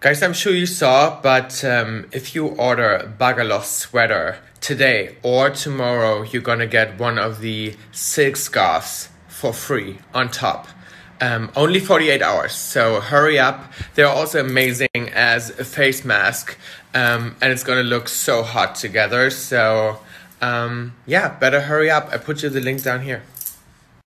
Guys, I'm sure you saw, but um, if you order a sweater today or tomorrow, you're gonna get one of the silk scarves for free on top. Um, only 48 hours, so hurry up. They're also amazing as a face mask, um, and it's gonna look so hot together. So, um, yeah, better hurry up. I put you the links down here.